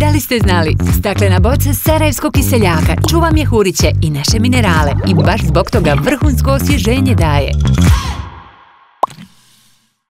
Da li ste znali? Staklena boca Sarajevskog kiseljaka čuva mjehuriće i naše minerale i baš zbog toga vrhunsko osvježenje daje.